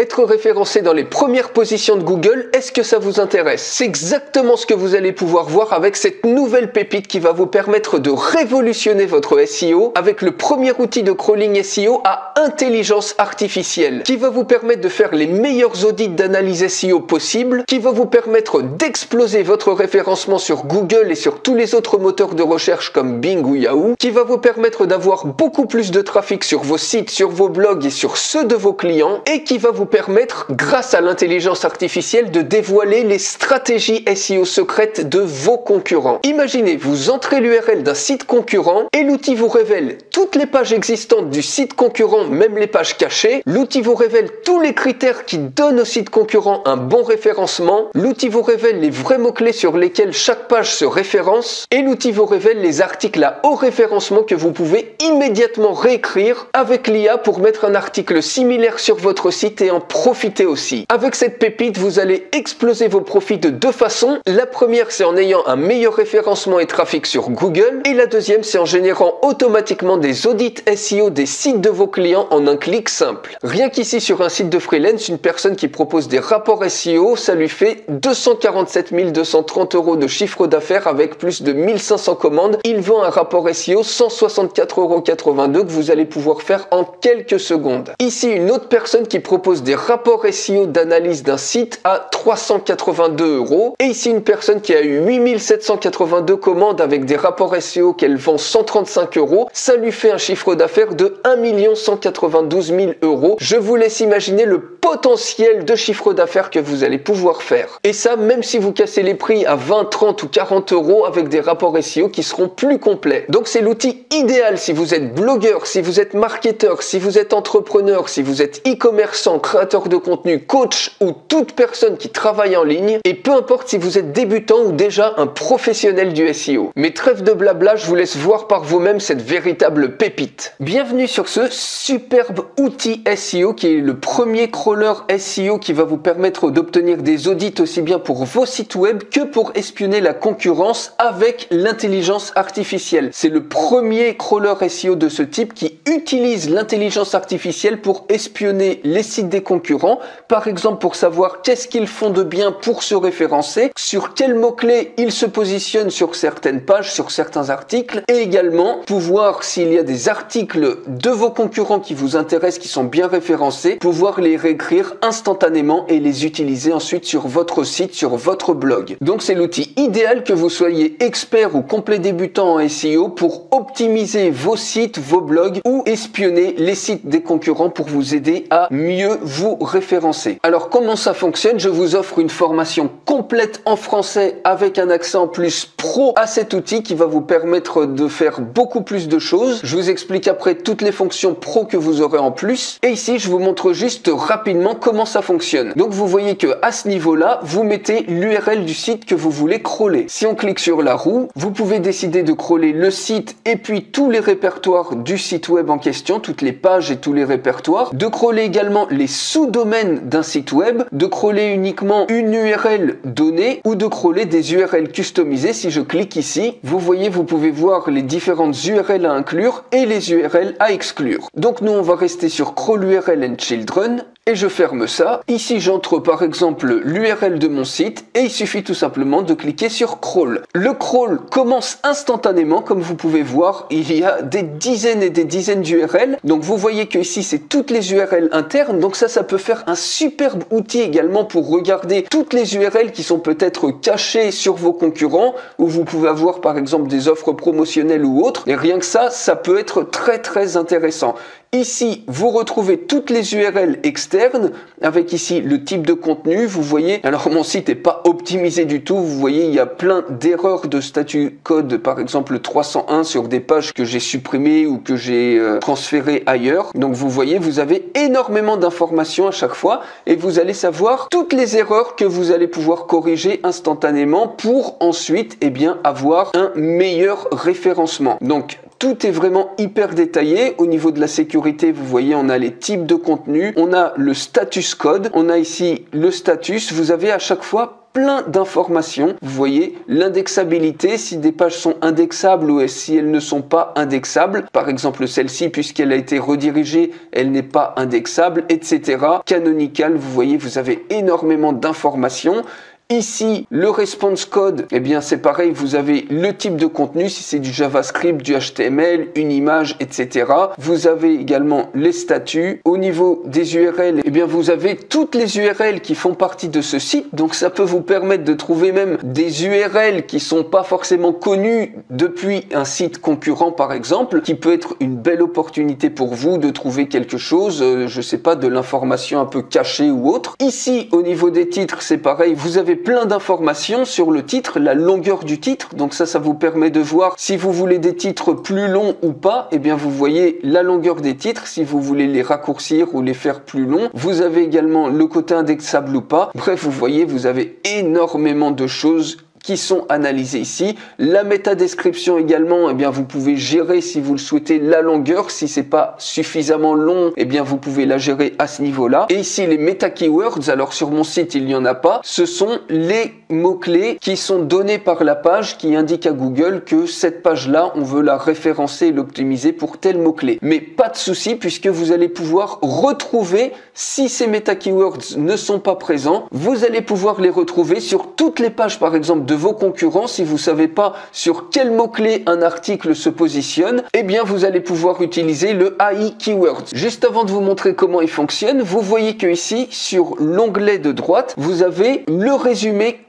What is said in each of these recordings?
Être référencé dans les premières positions de Google, est-ce que ça vous intéresse? C'est exactement ce que vous allez pouvoir voir avec cette nouvelle pépite qui va vous permettre de révolutionner votre SEO avec le premier outil de crawling SEO à intelligence artificielle qui va vous permettre de faire les meilleurs audits d'analyse SEO possibles, qui va vous permettre d'exploser votre référencement sur Google et sur tous les autres moteurs de recherche comme Bing ou Yahoo, qui va vous permettre d'avoir beaucoup plus de trafic sur vos sites, sur vos blogs et sur ceux de vos clients et qui va vous permettre, grâce à l'intelligence artificielle, de dévoiler les stratégies SEO secrètes de vos concurrents. Imaginez, vous entrez l'URL d'un site concurrent et l'outil vous révèle toutes les pages existantes du site concurrent, même les pages cachées. L'outil vous révèle tous les critères qui donnent au site concurrent un bon référencement. L'outil vous révèle les vrais mots-clés sur lesquels chaque page se référence et l'outil vous révèle les articles à haut référencement que vous pouvez immédiatement réécrire avec l'IA pour mettre un article similaire sur votre site et en profiter aussi. Avec cette pépite, vous allez exploser vos profits de deux façons. La première, c'est en ayant un meilleur référencement et trafic sur Google. Et la deuxième, c'est en générant automatiquement des audits SEO des sites de vos clients en un clic simple. Rien qu'ici sur un site de freelance, une personne qui propose des rapports SEO, ça lui fait 247 230 euros de chiffre d'affaires avec plus de 1500 commandes. Il vend un rapport SEO 164,82 euros que vous allez pouvoir faire en quelques secondes. Ici, une autre personne qui propose des rapports SEO d'analyse d'un site à 382 euros. Et ici, une personne qui a eu 8782 commandes avec des rapports SEO qu'elle vend 135 euros. Ça lui fait un chiffre d'affaires de 1 192 000 euros. Je vous laisse imaginer le potentiel de chiffre d'affaires que vous allez pouvoir faire. Et ça, même si vous cassez les prix à 20, 30 ou 40 euros avec des rapports SEO qui seront plus complets. Donc c'est l'outil idéal si vous êtes blogueur, si vous êtes marketeur, si vous êtes entrepreneur, si vous êtes e-commerçant, créateur de contenu, coach ou toute personne qui travaille en ligne. Et peu importe si vous êtes débutant ou déjà un professionnel du SEO. Mais trêve de blabla, je vous laisse voir par vous-même cette véritable pépite. Bienvenue sur ce superbe outil SEO qui est le premier crawler SEO qui va vous permettre d'obtenir des audits aussi bien pour vos sites web que pour espionner la concurrence avec l'intelligence artificielle. C'est le premier crawler SEO de ce type qui utilise l'intelligence artificielle pour espionner les sites des concurrents, par exemple pour savoir qu'est-ce qu'ils font de bien pour se référencer, sur quels mots-clés ils se positionnent sur certaines pages, sur certains articles, et également pouvoir s'il y a des articles de vos concurrents qui vous intéressent, qui sont bien référencés, pouvoir les réécrire instantanément et les utiliser ensuite sur votre site, sur votre blog. Donc c'est l'outil idéal que vous soyez expert ou complet débutant en SEO pour optimiser vos sites, vos blogs ou espionner les sites des concurrents pour vous aider à mieux vous référencer. Alors comment ça fonctionne? Je vous offre une formation complète en français avec un accent plus pro à cet outil qui va vous permettre de faire beaucoup plus de choses. Je vous explique après toutes les fonctions pro que vous aurez en plus. Et ici, je vous montre juste rapidement comment ça fonctionne. Donc vous voyez que à ce niveau-là, vous mettez l'URL du site que vous voulez crawler. Si on clique sur la roue, vous pouvez décider de crawler le site et puis tous les répertoires du site web en question, toutes les pages et tous les répertoires, de crawler également les sous-domaines d'un site web, de crawler uniquement une URL donnée ou de crawler des URL customisées. Si je clique ici, vous voyez, vous pouvez voir les différentes URL à inclure et les URL à exclure. Donc nous, on va rester sur crawl URL and children et je ferme ça. Ici, j'entre par exemple l'URL de mon site et il suffit tout simplement de cliquer sur crawl. Le crawl commence instantanément, comme vous pouvez voir, il y a des dizaines et des dizaines d'URL. Donc vous voyez que ici, c'est toutes les URL internes. Donc ça, ça peut faire un superbe outil également pour regarder toutes les URL qui sont peut-être cachées sur vos concurrents où vous pouvez avoir par exemple des offres promotionnelles ou autres. Et rien que ça, ça peut être très très intéressant. Ici, vous retrouvez toutes les URL externes avec ici le type de contenu. Vous voyez, alors mon site n'est pas optimisé du tout. Vous voyez, il y a plein d'erreurs de statut code, par exemple 301 sur des pages que j'ai supprimées ou que j'ai euh, transférées ailleurs. Donc vous voyez, vous avez énormément d'informations à chaque fois et vous allez savoir toutes les erreurs que vous allez pouvoir corriger instantanément pour ensuite, eh bien, avoir un meilleur référencement. Donc tout est vraiment hyper détaillé. Au niveau de la sécurité, vous voyez, on a les types de contenu, on a le status code, on a ici le status. Vous avez à chaque fois plein d'informations. Vous voyez l'indexabilité, si des pages sont indexables ou si elles ne sont pas indexables. Par exemple, celle-ci, puisqu'elle a été redirigée, elle n'est pas indexable, etc. Canonical, vous voyez, vous avez énormément d'informations. Ici, le response code, eh bien c'est pareil, vous avez le type de contenu, si c'est du JavaScript, du HTML, une image, etc. Vous avez également les statuts. Au niveau des URL, eh bien vous avez toutes les URL qui font partie de ce site, donc ça peut vous permettre de trouver même des URL qui sont pas forcément connues depuis un site concurrent par exemple, qui peut être une belle opportunité pour vous de trouver quelque chose, euh, je sais pas, de l'information un peu cachée ou autre. Ici, au niveau des titres, c'est pareil, vous avez plein d'informations sur le titre, la longueur du titre. Donc ça, ça vous permet de voir si vous voulez des titres plus longs ou pas. Eh bien, vous voyez la longueur des titres. Si vous voulez les raccourcir ou les faire plus longs, vous avez également le côté indexable ou pas. Bref, vous voyez, vous avez énormément de choses qui sont analysés ici. La métadescription également, eh bien vous pouvez gérer si vous le souhaitez la longueur. Si c'est pas suffisamment long, eh bien vous pouvez la gérer à ce niveau-là. Et ici les meta keywords, alors sur mon site il n'y en a pas, ce sont les mots-clés qui sont donnés par la page qui indiquent à Google que cette page-là, on veut la référencer et l'optimiser pour tel mot-clé. Mais pas de souci puisque vous allez pouvoir retrouver si ces meta keywords ne sont pas présents, vous allez pouvoir les retrouver sur toutes les pages par exemple de vos concurrents, si vous savez pas sur quel mot-clé un article se positionne, eh bien vous allez pouvoir utiliser le AI Keywords. Juste avant de vous montrer comment il fonctionne, vous voyez que ici, sur l'onglet de droite, vous avez le résumé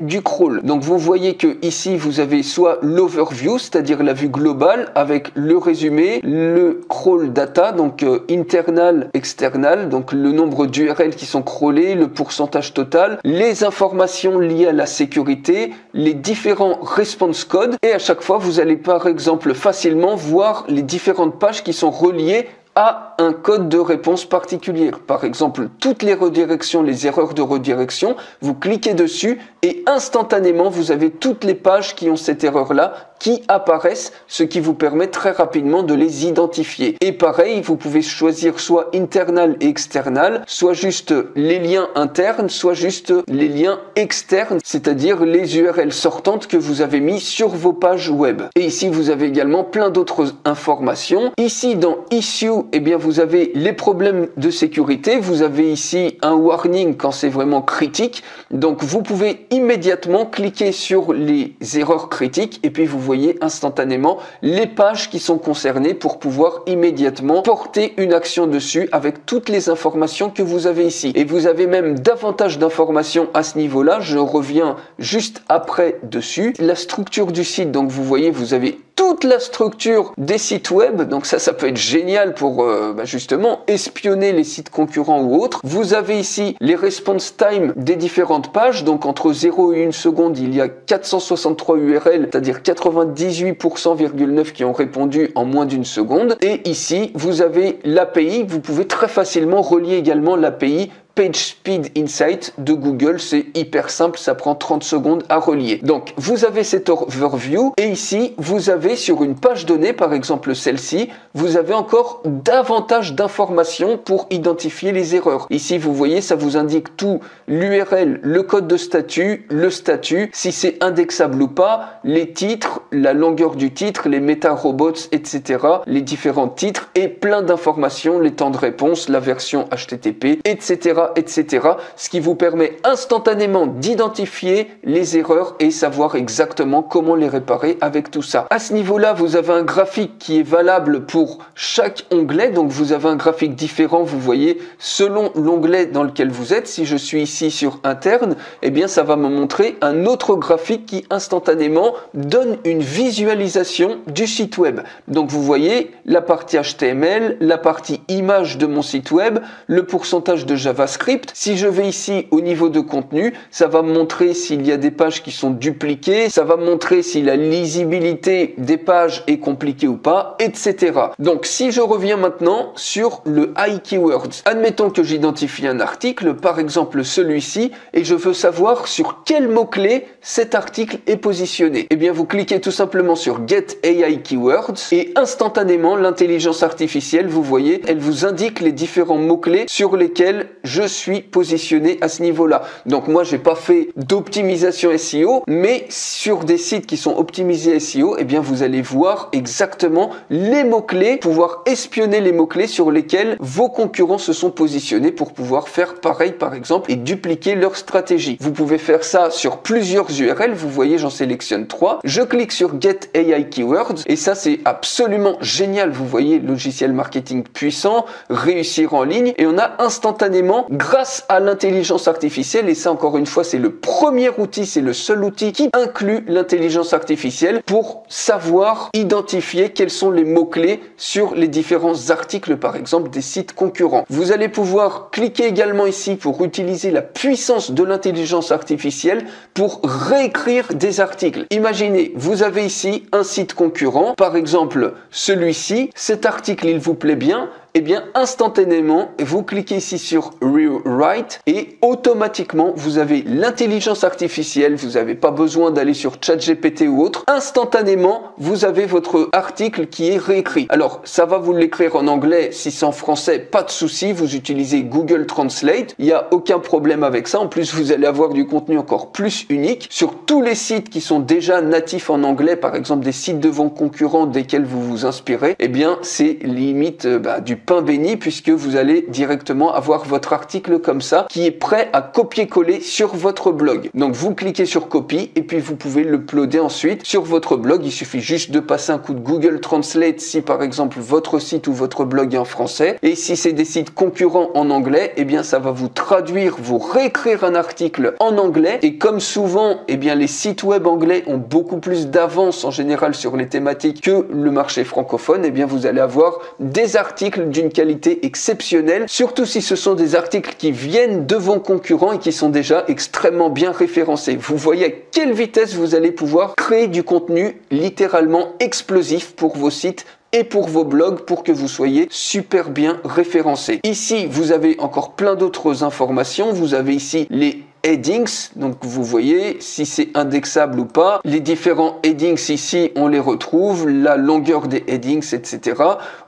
du crawl. Donc vous voyez que ici, vous avez soit l'overview, c'est-à-dire la vue globale, avec le résumé, le crawl data, donc euh, internal, external, donc le nombre d'URL qui sont crawlés, le pourcentage total, les informations liées à la sécurité, les différents response codes et à chaque fois vous allez par exemple facilement voir les différentes pages qui sont reliées à un code de réponse particulier. Par exemple, toutes les redirections, les erreurs de redirection, vous cliquez dessus et instantanément, vous avez toutes les pages qui ont cette erreur-là qui apparaissent, ce qui vous permet très rapidement de les identifier. Et pareil, vous pouvez choisir soit internal et external, soit juste les liens internes, soit juste les liens externes, c'est-à-dire les URL sortantes que vous avez mis sur vos pages web. Et ici, vous avez également plein d'autres informations. Ici, dans Issue, eh bien, vous avez les problèmes de sécurité. Vous avez ici un warning quand c'est vraiment critique. Donc, vous pouvez immédiatement cliquer sur les erreurs critiques et puis vous voyez instantanément les pages qui sont concernées pour pouvoir immédiatement porter une action dessus avec toutes les informations que vous avez ici. Et vous avez même davantage d'informations à ce niveau-là. Je reviens juste après dessus. La structure du site, donc vous voyez, vous avez toute la structure des sites web. Donc ça, ça peut être génial pour euh, bah, justement espionner les sites concurrents ou autres. Vous avez ici les response time des différentes pages. Donc entre 0 et 1 seconde, il y a 463 URL, c'est-à-dire 98,9% qui ont répondu en moins d'une seconde. Et ici, vous avez l'API. Vous pouvez très facilement relier également l'API PageSpeed Insight de Google. C'est hyper simple, ça prend 30 secondes à relier. Donc, vous avez cet overview et ici, vous avez sur une page donnée, par exemple celle-ci, vous avez encore davantage d'informations pour identifier les erreurs. Ici, vous voyez, ça vous indique tout l'URL, le code de statut, le statut, si c'est indexable ou pas, les titres, la longueur du titre, les méta-robots, etc., les différents titres et plein d'informations, les temps de réponse, la version HTTP, etc etc. Ce qui vous permet instantanément d'identifier les erreurs et savoir exactement comment les réparer avec tout ça. À ce niveau-là, vous avez un graphique qui est valable pour chaque onglet. Donc vous avez un graphique différent, vous voyez, selon l'onglet dans lequel vous êtes. Si je suis ici sur interne, eh bien ça va me montrer un autre graphique qui instantanément donne une visualisation du site web. Donc vous voyez la partie HTML, la partie image de mon site web, le pourcentage de JavaScript si je vais ici au niveau de contenu, ça va me montrer s'il y a des pages qui sont dupliquées, ça va me montrer si la lisibilité des pages est compliquée ou pas, etc. Donc si je reviens maintenant sur le high keywords, admettons que j'identifie un article, par exemple celui-ci, et je veux savoir sur quel mot-clé cet article est positionné. Eh bien vous cliquez tout simplement sur Get AI Keywords et instantanément l'intelligence artificielle, vous voyez, elle vous indique les différents mots-clés sur lesquels je suis positionné à ce niveau-là. Donc moi, j'ai pas fait d'optimisation SEO, mais sur des sites qui sont optimisés SEO, eh bien, vous allez voir exactement les mots-clés, pouvoir espionner les mots-clés sur lesquels vos concurrents se sont positionnés pour pouvoir faire pareil, par exemple, et dupliquer leur stratégie. Vous pouvez faire ça sur plusieurs URL. Vous voyez, j'en sélectionne trois. Je clique sur Get AI Keywords et ça, c'est absolument génial. Vous voyez, logiciel marketing puissant, réussir en ligne et on a instantanément, grâce à l'intelligence artificielle, et ça encore une fois, c'est le premier outil, c'est le seul outil qui inclut l'intelligence artificielle pour savoir identifier quels sont les mots-clés sur les différents articles, par exemple, des sites concurrents. Vous allez pouvoir cliquer également ici pour utiliser la puissance de l'intelligence artificielle pour réécrire des articles. Imaginez, vous avez ici un site concurrent, par exemple celui-ci, cet article il vous plaît bien, eh bien instantanément, vous cliquez ici sur Rewrite et automatiquement, vous avez l'intelligence artificielle, vous n'avez pas besoin d'aller sur ChatGPT ou autre. Instantanément, vous avez votre article qui est réécrit. Alors, ça va vous l'écrire en anglais, si c'est en français, pas de souci, vous utilisez Google Translate, il n'y a aucun problème avec ça. En plus, vous allez avoir du contenu encore plus unique sur tous les sites qui sont déjà natifs en anglais, par exemple des sites de vos concurrents desquels vous vous inspirez, eh bien, c'est limite bah, du pain béni puisque vous allez directement avoir votre article comme ça qui est prêt à copier-coller sur votre blog. Donc vous cliquez sur copie et puis vous pouvez le ensuite sur votre blog. Il suffit juste de passer un coup de Google Translate si par exemple votre site ou votre blog est en français et si c'est des sites concurrents en anglais, eh bien ça va vous traduire, vous réécrire un article en anglais et comme souvent, eh bien les sites web anglais ont beaucoup plus d'avance en général sur les thématiques que le marché francophone, eh bien vous allez avoir des articles d'une qualité exceptionnelle, surtout si ce sont des articles qui viennent de vos concurrents et qui sont déjà extrêmement bien référencés. Vous voyez à quelle vitesse vous allez pouvoir créer du contenu littéralement explosif pour vos sites et pour vos blogs pour que vous soyez super bien référencés. Ici, vous avez encore plein d'autres informations. Vous avez ici les headings. Donc vous voyez si c'est indexable ou pas. Les différents headings ici, on les retrouve. La longueur des headings, etc.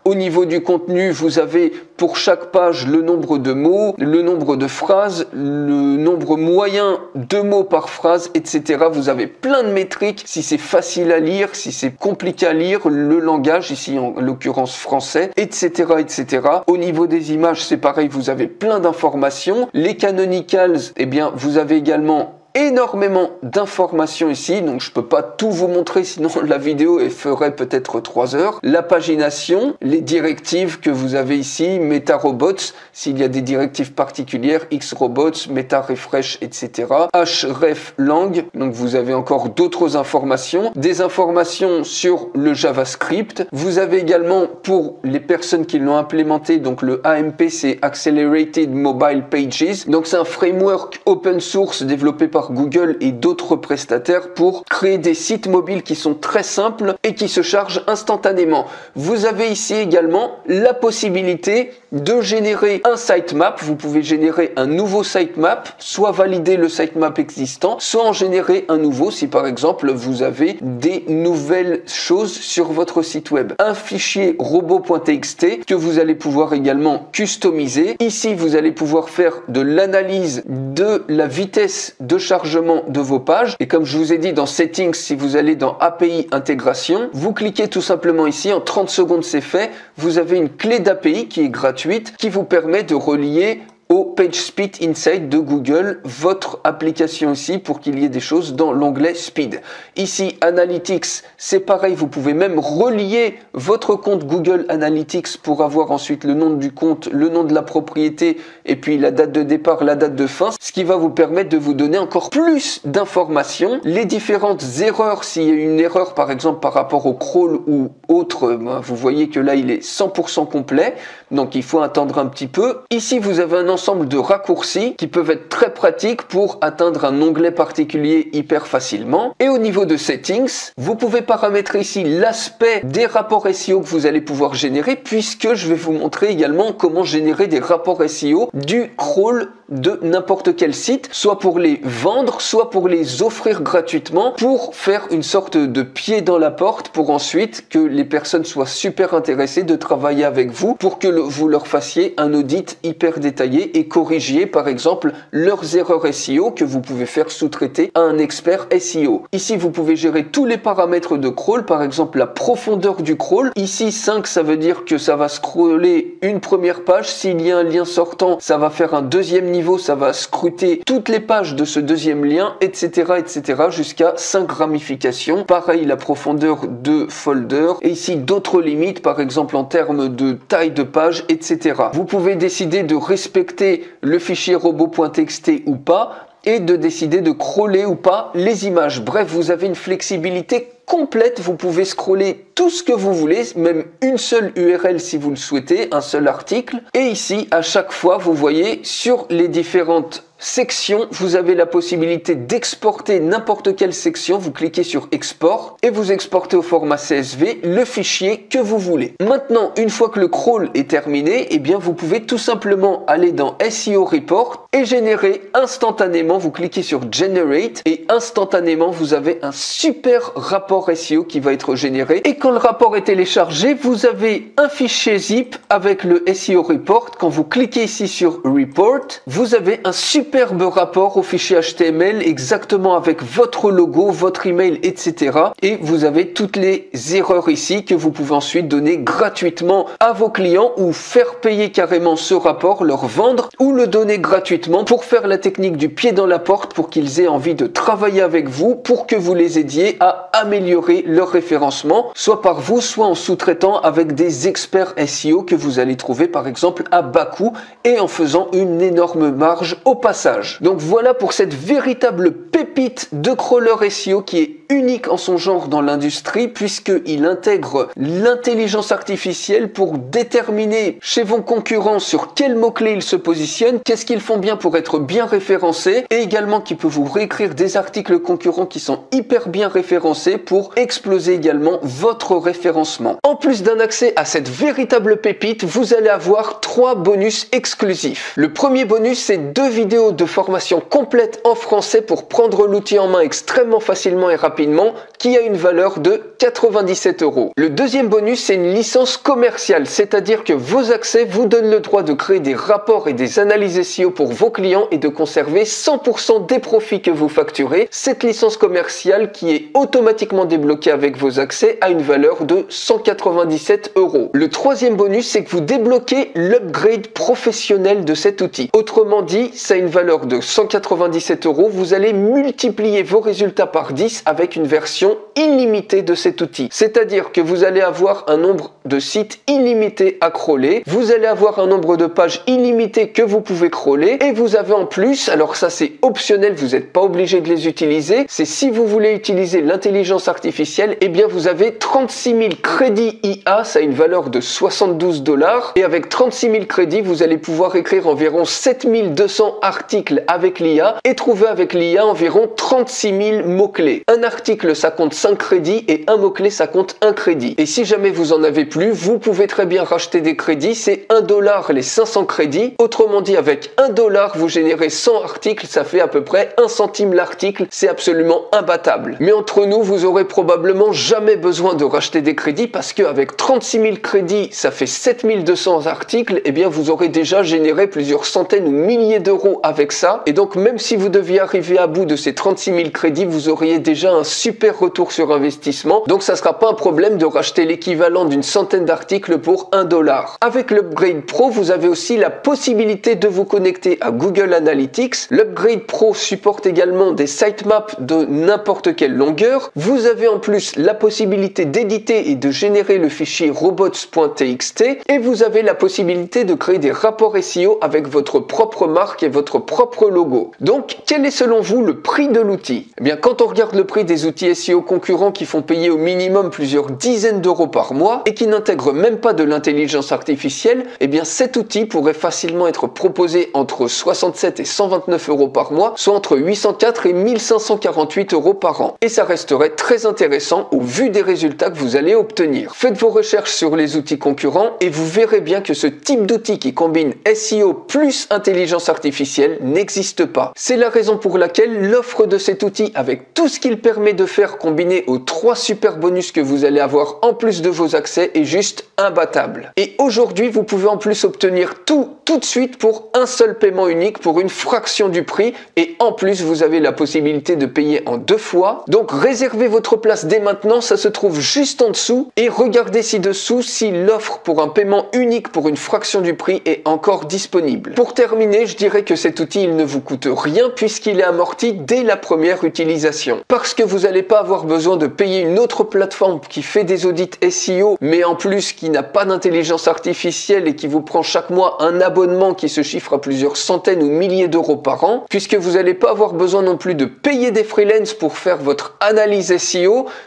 Au niveau du contenu, vous avez pour chaque page le nombre de mots, le nombre de phrases, le nombre moyen de mots par phrase, etc. Vous avez plein de métriques, si c'est facile à lire, si c'est compliqué à lire, le langage, ici en l'occurrence français, etc., etc. Au niveau des images, c'est pareil, vous avez plein d'informations. Les canonicals, eh bien, vous avez également énormément d'informations ici, donc je peux pas tout vous montrer, sinon la vidéo ferait peut-être 3 heures. La pagination, les directives que vous avez ici, Meta Robots, s'il y a des directives particulières, X Robots, Meta Refresh, etc. href lang, donc vous avez encore d'autres informations, des informations sur le JavaScript. Vous avez également pour les personnes qui l'ont implémenté, donc le AMP, c'est Accelerated Mobile Pages, donc c'est un framework open source développé par Google et d'autres prestataires pour créer des sites mobiles qui sont très simples et qui se chargent instantanément. Vous avez ici également la possibilité de générer un sitemap. Vous pouvez générer un nouveau sitemap, soit valider le sitemap existant, soit en générer un nouveau si par exemple vous avez des nouvelles choses sur votre site web. Un fichier robot.txt que vous allez pouvoir également customiser. Ici, vous allez pouvoir faire de l'analyse de la vitesse de chargement de vos pages. Et comme je vous ai dit dans Settings, si vous allez dans API intégration, vous cliquez tout simplement ici, en 30 secondes c'est fait, vous avez une clé d'API qui est gratuite, qui vous permet de relier au PageSpeed Insight de Google, votre application ici pour qu'il y ait des choses dans l'onglet Speed. Ici, Analytics, c'est pareil, vous pouvez même relier votre compte Google Analytics pour avoir ensuite le nom du compte, le nom de la propriété et puis la date de départ, la date de fin, ce qui va vous permettre de vous donner encore plus d'informations, les différentes erreurs, s'il y a une erreur par exemple par rapport au crawl ou autre, ben, vous voyez que là il est 100% complet, donc il faut attendre un petit peu. Ici, vous avez un de raccourcis qui peuvent être très pratiques pour atteindre un onglet particulier hyper facilement. Et au niveau de settings, vous pouvez paramétrer ici l'aspect des rapports SEO que vous allez pouvoir générer puisque je vais vous montrer également comment générer des rapports SEO du crawl de n'importe quel site, soit pour les vendre, soit pour les offrir gratuitement, pour faire une sorte de pied dans la porte, pour ensuite que les personnes soient super intéressées de travailler avec vous, pour que vous leur fassiez un audit hyper détaillé et corrigiez par exemple leurs erreurs SEO que vous pouvez faire sous-traiter à un expert SEO. Ici, vous pouvez gérer tous les paramètres de crawl, par exemple la profondeur du crawl. Ici, 5, ça veut dire que ça va scroller une première page. S'il y a un lien sortant, ça va faire un deuxième niveau, ça va scruter toutes les pages de ce deuxième lien, etc., etc., jusqu'à 5 ramifications. Pareil, la profondeur de folder. Et ici, d'autres limites, par exemple en termes de taille de page, etc. Vous pouvez décider de respecter le fichier robot.txt ou pas et de décider de crawler ou pas les images. Bref, vous avez une flexibilité complète, vous pouvez scroller tout ce que vous voulez, même une seule URL si vous le souhaitez, un seul article. Et ici, à chaque fois, vous voyez sur les différentes section, vous avez la possibilité d'exporter n'importe quelle section. Vous cliquez sur export et vous exportez au format CSV le fichier que vous voulez. Maintenant, une fois que le crawl est terminé, eh bien, vous pouvez tout simplement aller dans SEO Report et générer instantanément. Vous cliquez sur Generate et instantanément, vous avez un super rapport SEO qui va être généré. Et quand le rapport est téléchargé, vous avez un fichier zip avec le SEO Report. Quand vous cliquez ici sur Report, vous avez un super superbe rapport au fichier HTML exactement avec votre logo, votre email, etc. Et vous avez toutes les erreurs ici que vous pouvez ensuite donner gratuitement à vos clients ou faire payer carrément ce rapport, leur vendre ou le donner gratuitement pour faire la technique du pied dans la porte pour qu'ils aient envie de travailler avec vous pour que vous les aidiez à améliorer leur référencement, soit par vous, soit en sous-traitant avec des experts SEO que vous allez trouver par exemple à bas coût et en faisant une énorme marge au passage. Donc voilà pour cette véritable pépite de crawler SEO qui est unique en son genre dans l'industrie puisqu'il intègre l'intelligence artificielle pour déterminer chez vos concurrents sur quels mots-clés ils se positionnent, qu'est-ce qu'ils font bien pour être bien référencés et également qui peut vous réécrire des articles concurrents qui sont hyper bien référencés pour exploser également votre référencement. En plus d'un accès à cette véritable pépite, vous allez avoir trois bonus exclusifs. Le premier bonus, c'est deux vidéos de formation complète en français pour prendre l'outil en main extrêmement facilement et rapidement qui a une valeur de 97 euros. Le deuxième bonus, c'est une licence commerciale, c'est-à-dire que vos accès vous donnent le droit de créer des rapports et des analyses SEO pour vos clients et de conserver 100% des profits que vous facturez. Cette licence commerciale qui est automatiquement débloquée avec vos accès a une valeur de 197 euros. Le troisième bonus, c'est que vous débloquez l'upgrade professionnel de cet outil. Autrement dit, ça a une valeur de 197 euros. Vous allez multiplier vos résultats par 10 avec une version illimitée de cet outil. C'est-à-dire que vous allez avoir un nombre de sites illimité à crawler, vous allez avoir un nombre de pages illimité que vous pouvez crawler et vous avez en plus, alors ça c'est optionnel, vous n'êtes pas obligé de les utiliser, c'est si vous voulez utiliser l'intelligence artificielle, et eh bien vous avez 36 000 crédits IA, ça a une valeur de 72 dollars et avec 36 000 crédits, vous allez pouvoir écrire environ 7200 articles avec l'IA et trouver avec l'IA environ 36 000 mots-clés. Un article, ça compte 5 crédits et un mot-clé, ça compte un crédit. Et si jamais vous en avez plus, vous pouvez très bien racheter des crédits. C'est 1 dollar les 500 crédits. Autrement dit, avec 1 dollar, vous générez 100 articles. Ça fait à peu près 1 centime l'article. C'est absolument imbattable. Mais entre nous, vous aurez probablement jamais besoin de racheter des crédits parce qu'avec 36 000 crédits, ça fait 7200 articles. Et eh bien, vous aurez déjà généré plusieurs centaines ou milliers d'euros avec ça. Et donc, même si vous deviez arriver à bout de ces 36 000 crédits, vous auriez déjà un super retour sur investissement. Donc ça sera pas un problème de racheter l'équivalent d'une centaine d'articles pour un dollar. Avec l'Upgrade Pro, vous avez aussi la possibilité de vous connecter à Google Analytics. L'Upgrade Pro supporte également des sitemaps de n'importe quelle longueur. Vous avez en plus la possibilité d'éditer et de générer le fichier robots.txt et vous avez la possibilité de créer des rapports SEO avec votre propre marque et votre propre logo. Donc, quel est selon vous le prix de l'outil? Eh bien, quand on regarde le prix des outils SEO concurrents qui font payer au minimum plusieurs dizaines d'euros par mois et qui n'intègrent même pas de l'intelligence artificielle, eh bien cet outil pourrait facilement être proposé entre 67 et 129 euros par mois, soit entre 804 et 1548 euros par an. Et ça resterait très intéressant au vu des résultats que vous allez obtenir. Faites vos recherches sur les outils concurrents et vous verrez bien que ce type d'outil qui combine SEO plus intelligence artificielle n'existe pas. C'est la raison pour laquelle l'offre de cet outil avec tout ce qu'il permet de faire combiné aux trois super bonus que vous allez avoir en plus de vos accès est juste imbattable. Et aujourd'hui, vous pouvez en plus obtenir tout tout de suite pour un seul paiement unique pour une fraction du prix et en plus vous avez la possibilité de payer en deux fois. Donc réservez votre place dès maintenant, ça se trouve juste en dessous et regardez ci-dessous si l'offre pour un paiement unique pour une fraction du prix est encore disponible. Pour terminer, je dirais que cet outil il ne vous coûte rien puisqu'il est amorti dès la première utilisation. Parce que vous n'allez pas avoir besoin de payer une autre plateforme qui fait des audits SEO mais en plus qui n'a pas d'intelligence artificielle et qui vous prend chaque mois un abonnement qui se chiffre à plusieurs centaines ou milliers d'euros par an, puisque vous n'allez pas avoir besoin non plus de payer des freelances pour faire votre analyse SEO,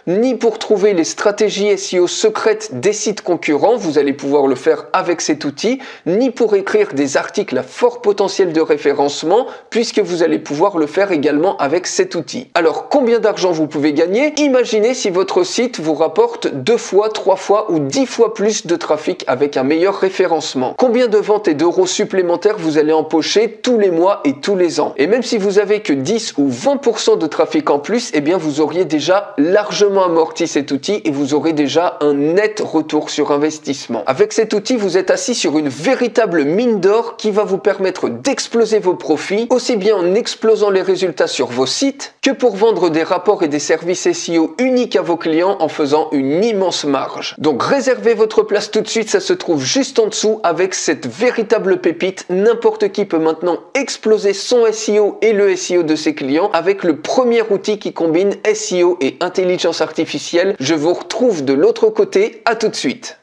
ni pour trouver les stratégies SEO secrètes des sites concurrents, vous allez pouvoir le faire avec cet outil, ni pour écrire des articles à fort potentiel de référencement, puisque vous allez pouvoir le faire également avec cet outil. Alors combien d'argent vous pouvez gagner? Imaginez si votre site vous rapporte deux fois, trois fois ou dix fois plus de trafic avec un meilleur référencement. Combien de ventes et d'euros supplémentaires vous allez empocher tous les mois et tous les ans? Et même si vous avez que 10 ou 20% de trafic en plus, eh bien vous auriez déjà largement amorti cet outil et vous aurez déjà un net retour sur investissement. Avec cet outil, vous êtes assis sur une véritable mine d'or qui va vous permettre d'exploser vos profits, aussi bien en explosant les résultats sur vos sites que pour vendre des rapports et des services SEO uniques à vos clients en faisant une immense marge. Donc réservez votre place tout de suite, ça se trouve juste en dessous avec cette véritable pépite, n'importe qui peut maintenant exploser son SEO et le SEO de ses clients avec le premier outil qui combine SEO et intelligence artificielle. Je vous retrouve de l'autre côté, à tout de suite.